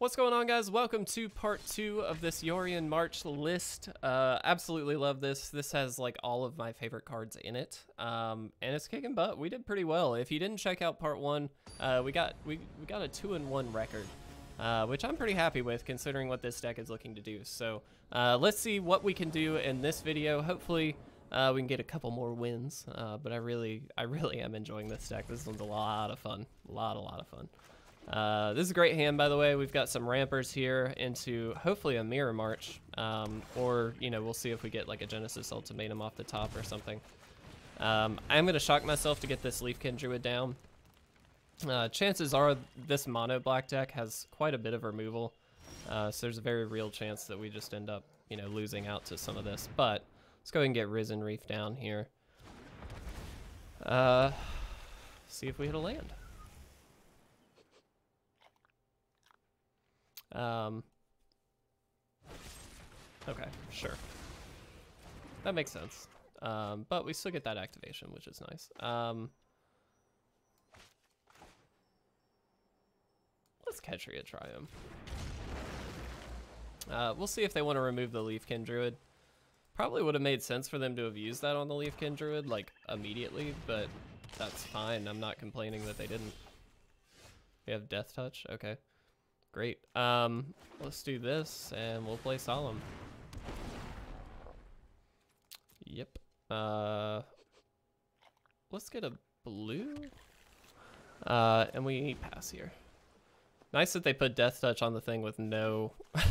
What's going on, guys? Welcome to part two of this Yorion March list. Uh, absolutely love this. This has like all of my favorite cards in it, um, and it's kicking butt. We did pretty well. If you didn't check out part one, uh, we got we we got a two and one record, uh, which I'm pretty happy with considering what this deck is looking to do. So uh, let's see what we can do in this video. Hopefully. Uh, we can get a couple more wins, uh, but I really, I really am enjoying this deck. This one's a lot of fun, a lot, a lot of fun. Uh, this is a great hand, by the way. We've got some rampers here into hopefully a Mirror March. Um, or, you know, we'll see if we get like a Genesis Ultimatum off the top or something. Um, I'm going to shock myself to get this Leafkin Druid down. Uh, chances are this mono black deck has quite a bit of removal. Uh, so there's a very real chance that we just end up, you know, losing out to some of this. But let's go ahead and get Risen Reef down here. Uh, see if we hit a land. Um, okay, sure. That makes sense. Um, but we still get that activation, which is nice. Um, let's Ketria Triome. Uh, we'll see if they want to remove the Leafkin Druid. Probably would have made sense for them to have used that on the Leafkin Druid, like, immediately, but that's fine. I'm not complaining that they didn't. We have Death Touch? Okay. Great. Um, let's do this, and we'll play Solemn. Yep. Uh, let's get a blue. Uh, and we pass here. Nice that they put Death Touch on the thing with no,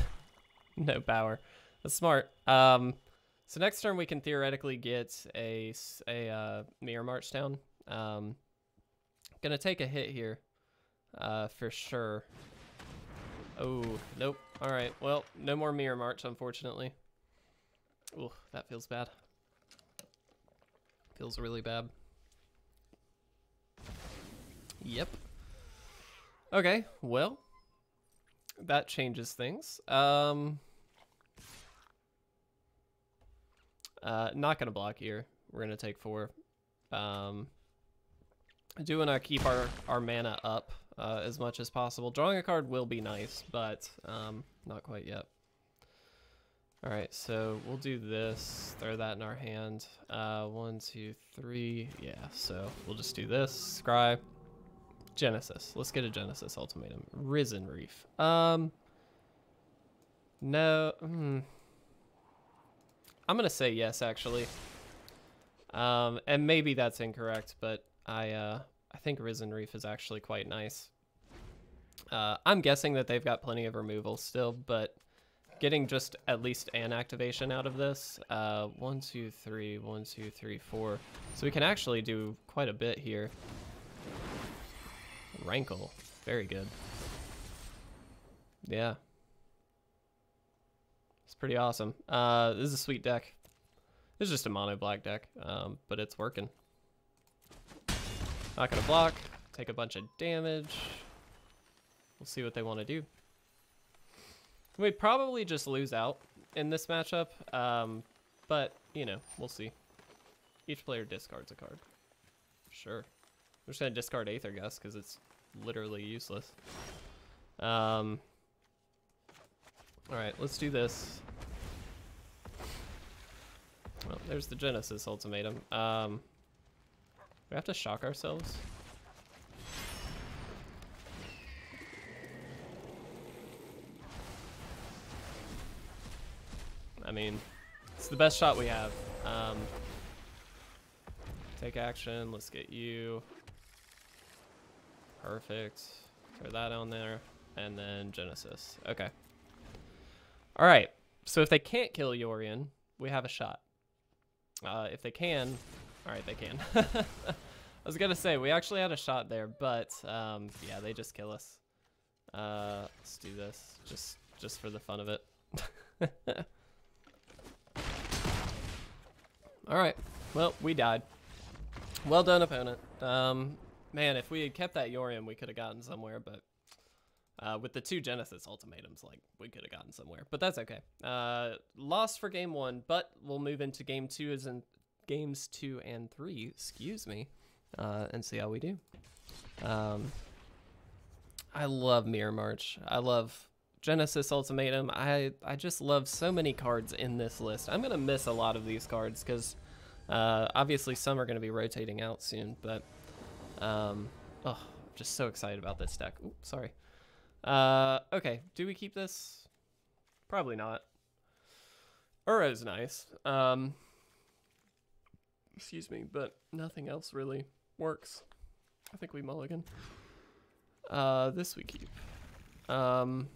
no power. That's smart. Um, so next turn we can theoretically get a a uh, Mirror March down. Um, gonna take a hit here, uh, for sure. Oh, nope. All right. Well, no more mirror march, unfortunately. Oh, that feels bad. Feels really bad. Yep. Okay, well, that changes things. Um, uh, not gonna block here. We're gonna take four. Um, I do wanna keep our, our mana up uh, as much as possible. Drawing a card will be nice, but um, not quite yet. All right, so we'll do this, throw that in our hand. Uh, one, two, three, yeah, so we'll just do this, scry, Genesis. Let's get a Genesis ultimatum. Risen Reef. Um, no, hmm. I'm gonna say yes, actually. Um, and maybe that's incorrect, but I, uh, I think Risen Reef is actually quite nice. Uh, I'm guessing that they've got plenty of removal still, but getting just at least an activation out of this. Uh, one, two, three, one, two, three, four. So we can actually do quite a bit here. Rankle. Very good. Yeah. It's pretty awesome. Uh, this is a sweet deck. It's just a mono black deck, um, but it's working. Not gonna block. Take a bunch of damage. We'll see what they want to do. We probably just lose out in this matchup, um, but, you know, we'll see. Each player discards a card. Sure. I'm just to discard Aether Gust because it's literally useless. Um, Alright, let's do this. Well, there's the Genesis Ultimatum. Um, we have to shock ourselves. I mean, it's the best shot we have. Um, take action. Let's get you. Perfect. Throw that on there. And then Genesis. Okay. All right. So if they can't kill Yorion, we have a shot. Uh, if they can, all right, they can. I was gonna say we actually had a shot there, but um, yeah, they just kill us. Uh, let's do this just just for the fun of it. All right. Well, we died. Well done, opponent. Um, man, if we had kept that Yorion, we could have gotten somewhere, but uh, with the two Genesis ultimatums, like, we could have gotten somewhere. But that's okay. Uh, lost for game one, but we'll move into game two as in games two and three, excuse me, uh, and see how we do. Um, I love Mirror March. I love Genesis Ultimatum. I I just love so many cards in this list. I'm gonna miss a lot of these cards because uh, obviously some are gonna be rotating out soon. But um, oh, just so excited about this deck. Ooh, sorry. Uh, okay, do we keep this? Probably not. Uro's nice. Um, excuse me, but nothing else really works. I think we mulligan. Uh, this we keep. Um,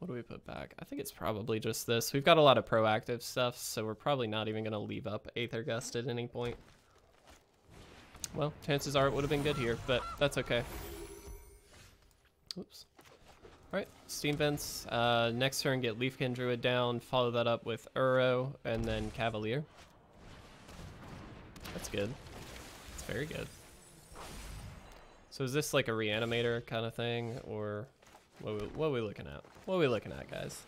what do we put back? I think it's probably just this. We've got a lot of proactive stuff, so we're probably not even going to leave up Aether Gust at any point. Well, chances are it would have been good here, but that's okay. Oops. Alright, Steam Vents. Uh, next turn, get Leafkin Druid down, follow that up with Uro, and then Cavalier. That's good. It's very good. So is this like a reanimator kind of thing, or what we, what are we looking at? What are we looking at, guys?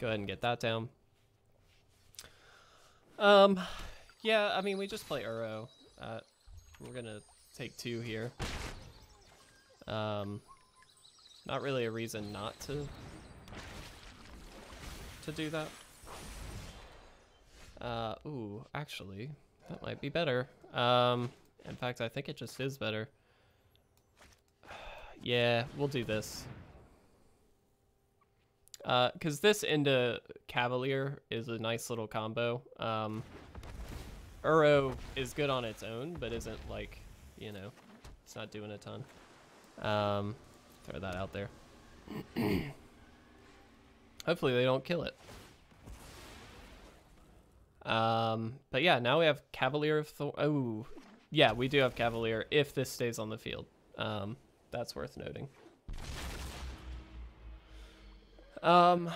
Go ahead and get that down. Um, yeah, I mean, we just play Uro. Uh, we're gonna take two here. Um, not really a reason not to to do that. Uh, ooh, actually, that might be better. Um, in fact, I think it just is better. yeah, we'll do this. Uh, cause this into Cavalier is a nice little combo. Um, Uro is good on its own, but isn't like, you know, it's not doing a ton. Um, throw that out there. Hopefully they don't kill it. Um, but yeah, now we have Cavalier of Thor. Oh, yeah, we do have Cavalier if this stays on the field. Um, that's worth noting. Um,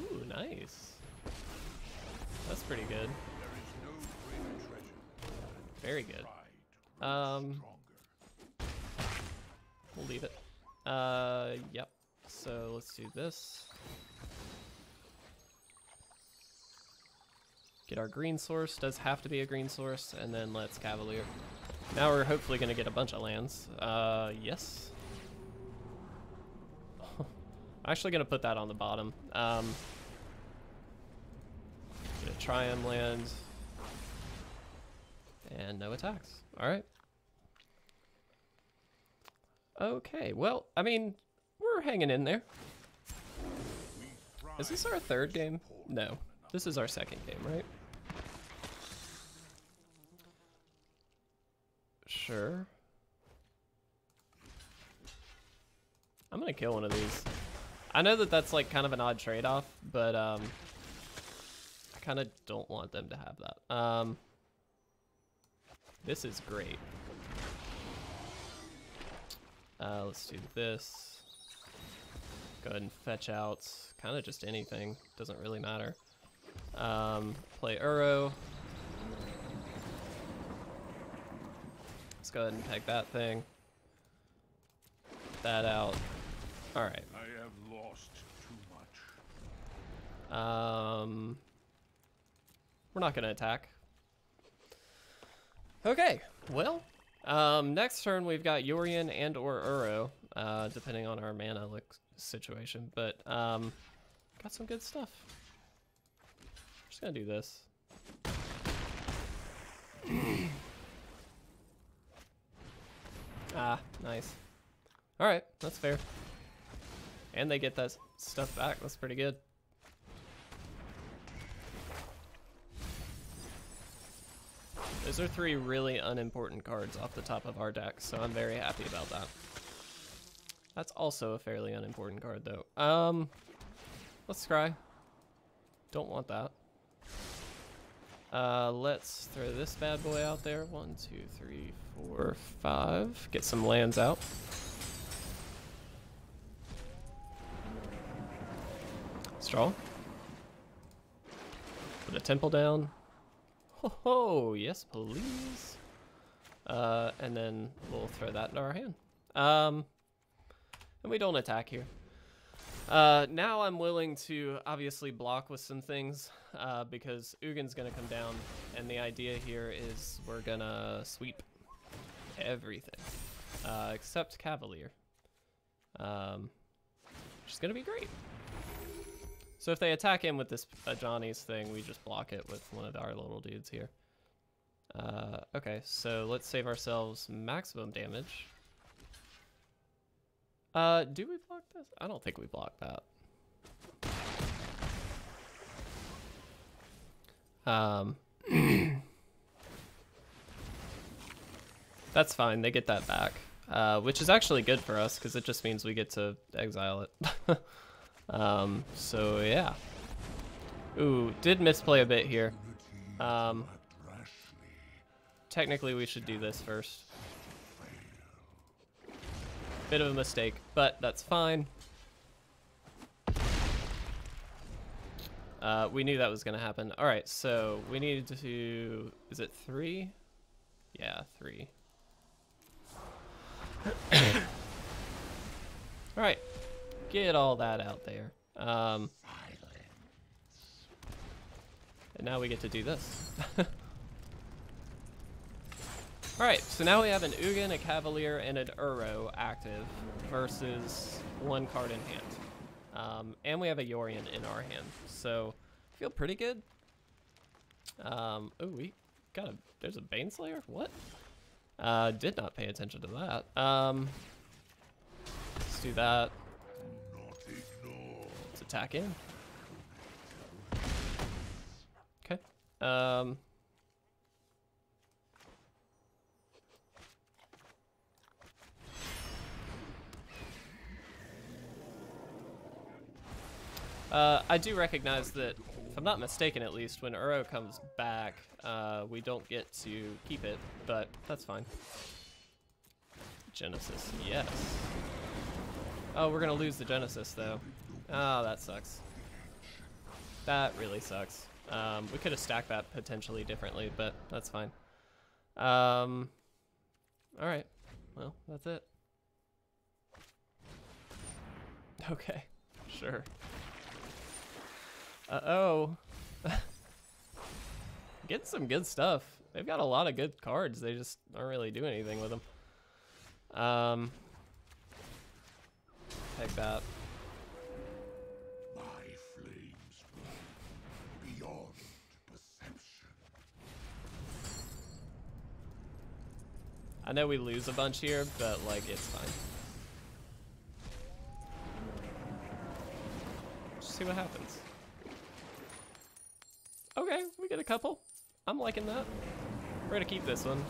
ooh, nice. That's pretty good. Very good. Um, we'll leave it. Uh, yep. So let's do this. Get our green source, does have to be a green source, and then let's Cavalier. Now we're hopefully going to get a bunch of lands. Uh, yes. I'm actually going to put that on the bottom. Um, get a Triome land. And no attacks. Alright. Okay, well, I mean, we're hanging in there. Is this our third game? No. This is our second game, right? Sure. I'm gonna kill one of these. I know that that's like kind of an odd trade-off, but um, I kind of don't want them to have that. Um, this is great. Uh, let's do this. Go ahead and fetch out kind of just anything. Doesn't really matter. Um, play Uro. Let's go ahead and take that thing. That out. All right. I have lost too much. Um, we're not gonna attack. Okay. Well, um, next turn we've got Yorion and or Uro, uh, depending on our mana look situation. But um, got some good stuff. Just gonna do this. Ah, nice. All right, that's fair. And they get that stuff back. That's pretty good. Those are three really unimportant cards off the top of our deck, so I'm very happy about that. That's also a fairly unimportant card, though. Um, let's scry. Don't want that. Uh, let's throw this bad boy out there. One, two, three, four, five. Get some lands out. Straw. Put a temple down. Ho ho, yes please. Uh, and then we'll throw that into our hand. Um, and we don't attack here. Uh, now I'm willing to obviously block with some things uh, because Ugin's gonna come down, and the idea here is we're gonna sweep everything uh, except Cavalier. Um, which is to be great. So if they attack him with this uh, Johnny's thing, we just block it with one of our little dudes here. Uh, okay, so let's save ourselves maximum damage. Uh, do we block this? I don't think we block that. Um, that's fine. They get that back, uh, which is actually good for us because it just means we get to exile it. um, so yeah. Ooh, did misplay a bit here. Um, technically, we should do this first. Bit of a mistake, but that's fine. Uh, we knew that was going to happen. All right, so we needed to... Is it three? Yeah, three. all right, get all that out there. Um, and now we get to do this. Alright, so now we have an Ugin, a Cavalier, and an Uro active versus one card in hand. Um, and we have a Yorion in our hand, so feel pretty good. Um, oh, we got a, there's a Baneslayer? What? Uh, did not pay attention to that. Um, let's do that. Let's attack in. Okay. Um, Uh, I do recognize that, if I'm not mistaken at least, when Uro comes back, uh, we don't get to keep it, but that's fine. Genesis, yes. Oh, we're gonna lose the Genesis though. Oh, that sucks. That really sucks. Um, we could have stacked that potentially differently, but that's fine. Um, all right, well, that's it. Okay, sure. Uh-oh. Getting some good stuff. They've got a lot of good cards. They just aren't really doing anything with them. Um, take that. My flames beyond perception. I know we lose a bunch here, but like it's fine. Just see what happens. Get a couple. I'm liking that. We're gonna keep this one.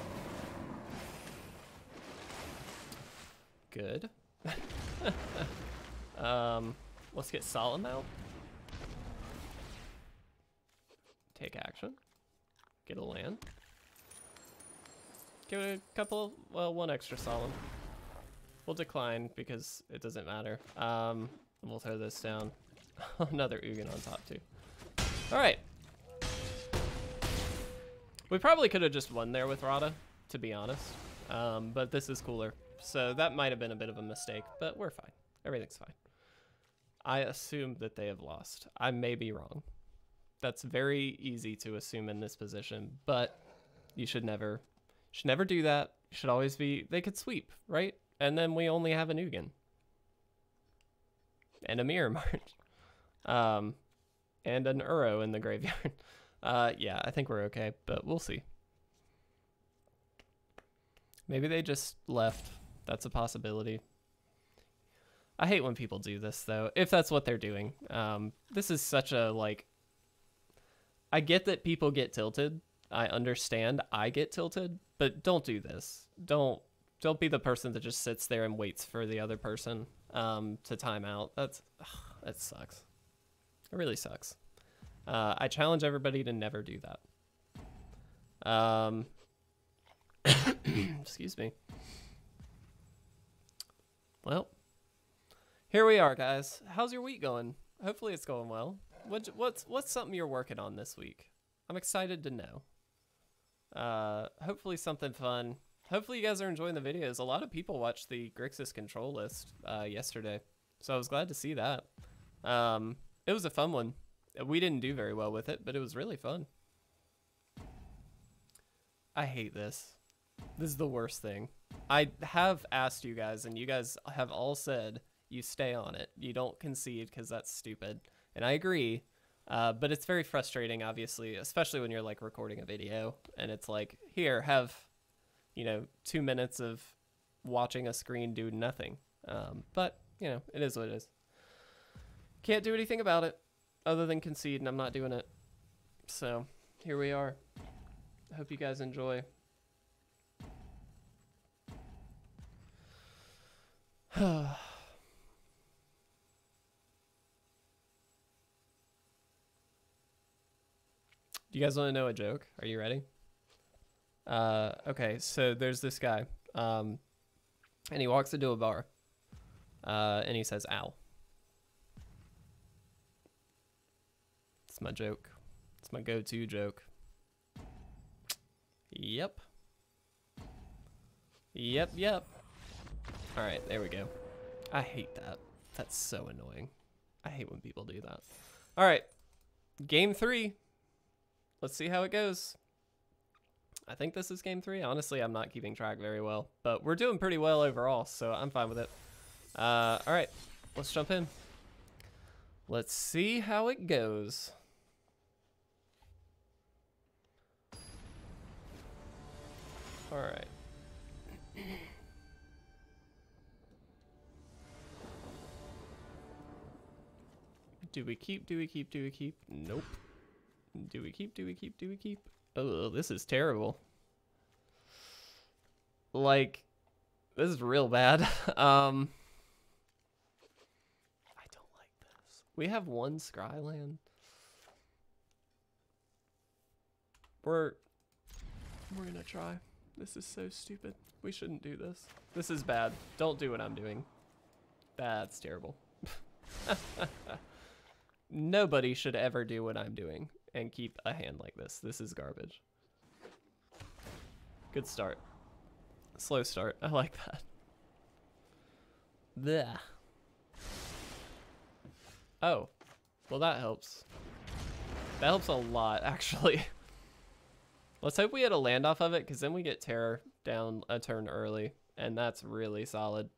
Good. um, let's get Solemn out. Take action. Get a land. Give it a couple, well, one extra Solemn. We'll decline because it doesn't matter. Um, we'll throw this down. Another Ugin on top too. All right, we probably could have just won there with Radha, to be honest. Um, but this is cooler. So that might have been a bit of a mistake, but we're fine. Everything's fine. I assume that they have lost. I may be wrong. That's very easy to assume in this position, but you should never should never do that. You should always be they could sweep, right? And then we only have a Nugan. And a mirror march. Um and an Uro in the graveyard. Uh, yeah, I think we're okay, but we'll see. Maybe they just left. That's a possibility. I hate when people do this, though, if that's what they're doing. Um, this is such a, like... I get that people get tilted. I understand I get tilted, but don't do this. Don't don't be the person that just sits there and waits for the other person um, to time out. That's ugh, that sucks. It really sucks. Uh, I challenge everybody to never do that. Um, excuse me. Well, here we are, guys. How's your week going? Hopefully, it's going well. What, what's what's something you're working on this week? I'm excited to know. Uh, hopefully, something fun. Hopefully, you guys are enjoying the videos. A lot of people watched the Grixis control list uh, yesterday, so I was glad to see that. Um, it was a fun one. We didn't do very well with it, but it was really fun. I hate this. This is the worst thing. I have asked you guys, and you guys have all said you stay on it. You don't concede because that's stupid. And I agree. Uh, but it's very frustrating, obviously, especially when you're like recording a video and it's like, here, have, you know, two minutes of watching a screen do nothing. Um, but, you know, it is what it is. Can't do anything about it other than concede, and I'm not doing it. So, here we are. I hope you guys enjoy. Do you guys want to know a joke? Are you ready? Uh, okay, so there's this guy, um, and he walks into a bar, uh, and he says, "Ow." My joke. It's my go-to joke. Yep. Yep, yep. All right, there we go. I hate that. That's so annoying. I hate when people do that. All right, game three. Let's see how it goes. I think this is game three. Honestly, I'm not keeping track very well, but we're doing pretty well overall, so I'm fine with it. Uh, all right, let's jump in. Let's see how it goes. All right. Do we keep, do we keep, do we keep? Nope. Do we keep, do we keep, do we keep? Oh, this is terrible. Like, this is real bad. um, I don't like this. We have one Scryland. We're, we're gonna try. This is so stupid. We shouldn't do this. This is bad. Don't do what I'm doing. That's terrible. Nobody should ever do what I'm doing and keep a hand like this. This is garbage. Good start. Slow start. I like that. Blech. Oh. Well, that helps. That helps a lot, actually. Let's hope we had a land off of it, because then we get terror down a turn early, and that's really solid.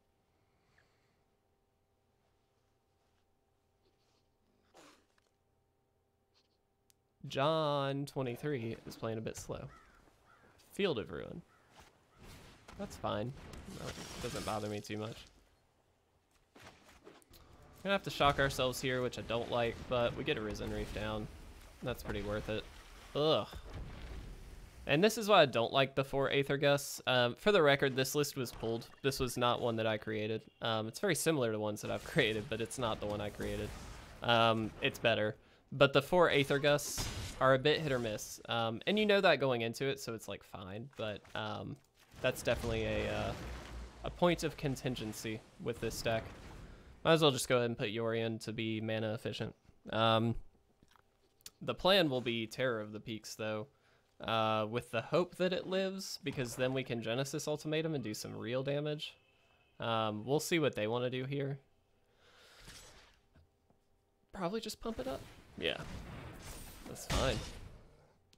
John 23 is playing a bit slow. Field of Ruin. That's fine. No, doesn't bother me too much. Gonna have to shock ourselves here, which I don't like, but we get a Risen Reef down. That's pretty worth it. Ugh. And this is why I don't like the four Aether Gusts. Um, for the record, this list was pulled. This was not one that I created. Um, it's very similar to ones that I've created, but it's not the one I created. Um, it's better. But the four Aether Gusts are a bit hit or miss. Um, and you know that going into it, so it's like fine. But um, that's definitely a, uh, a point of contingency with this deck. Might as well just go ahead and put Yorion to be mana efficient. Um, the plan will be Terror of the Peaks, though, uh, with the hope that it lives, because then we can Genesis Ultimatum and do some real damage. Um, we'll see what they want to do here. Probably just pump it up. Yeah, that's fine.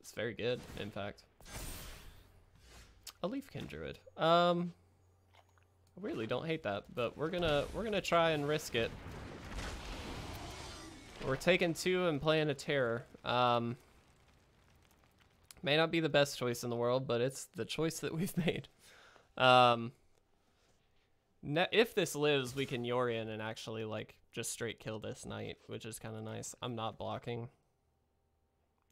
It's very good, in fact. A Leafkin Druid. Um, I really don't hate that, but we're gonna we're gonna try and risk it. We're taking two and playing a terror. Um, may not be the best choice in the world, but it's the choice that we've made. Um, if this lives, we can Yorion and actually like just straight kill this knight, which is kind of nice. I'm not blocking.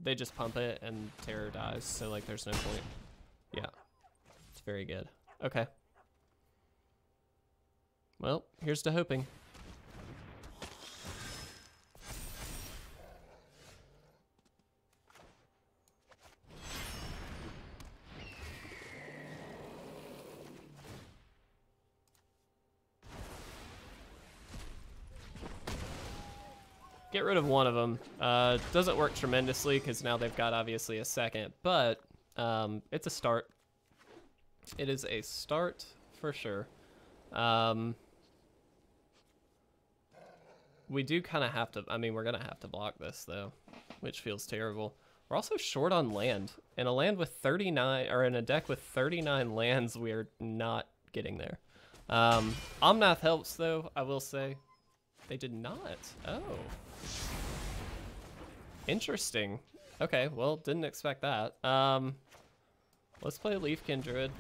They just pump it and terror dies, so like there's no point. Yeah, it's very good. Okay. Well, here's to hoping. Get rid of one of them. Uh, doesn't work tremendously because now they've got obviously a second, but um, it's a start. It is a start for sure. Um, we do kind of have to, I mean, we're going to have to block this though, which feels terrible. We're also short on land. In a land with 39, or in a deck with 39 lands, we're not getting there. Um, Omnath helps though, I will say. They did not. Oh. Interesting. Okay, well, didn't expect that. Um, let's play Leafkin Druid.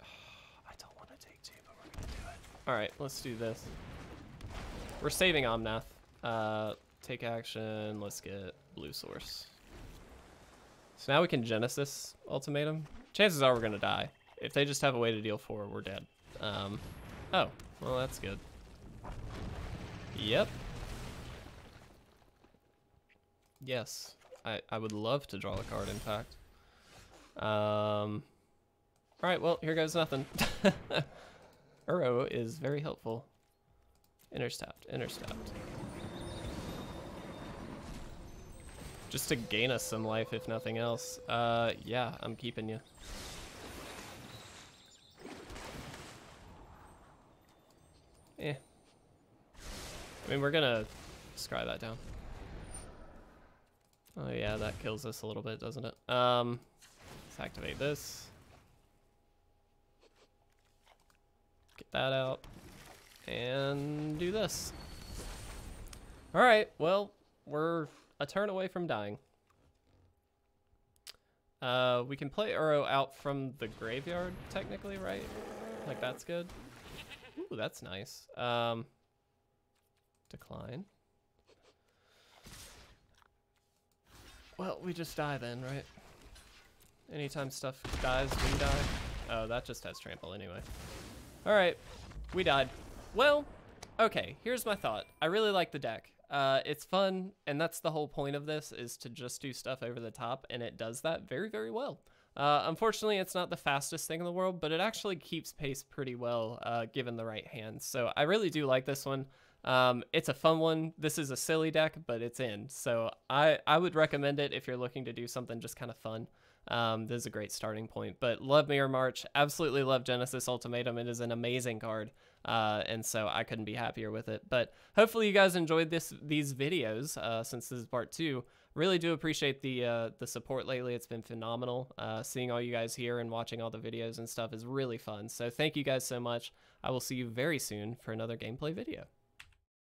I don't want to take two, but we're going to do it. All right, let's do this. We're saving Omnath. Uh, take action. Let's get blue source. So now we can Genesis Ultimatum. Chances are we're going to die. If they just have a way to deal four, we're dead. Um, oh, well, that's good. Yep. Yes, I, I would love to draw a card, in fact. Um, all right, well, here goes nothing. Uro is very helpful. Intercept, intercept. Just to gain us some life, if nothing else. Uh, yeah, I'm keeping you. Eh. I mean, we're gonna scry that down. Oh yeah, that kills us a little bit, doesn't it? Um, let's activate this. Get that out. And do this. Alright, well, we're a turn away from dying. Uh, we can play Uro out from the graveyard, technically, right? Like, that's good. Ooh, that's nice. Um, decline. Well, we just die then, right? Anytime stuff dies, we die. Oh, that just has trample anyway. Alright, we died. Well, okay, here's my thought. I really like the deck. Uh, it's fun, and that's the whole point of this, is to just do stuff over the top, and it does that very, very well. Uh, unfortunately, it's not the fastest thing in the world, but it actually keeps pace pretty well, uh, given the right hands. So I really do like this one. Um, it's a fun one. This is a silly deck, but it's in. So I, I would recommend it if you're looking to do something just kind of fun. Um, this is a great starting point. But love Mirror March. Absolutely love Genesis Ultimatum. It is an amazing card. Uh, and so I couldn't be happier with it. But hopefully you guys enjoyed this these videos uh, since this is part two. Really do appreciate the uh, the support lately. It's been phenomenal. Uh, seeing all you guys here and watching all the videos and stuff is really fun. So thank you guys so much. I will see you very soon for another gameplay video.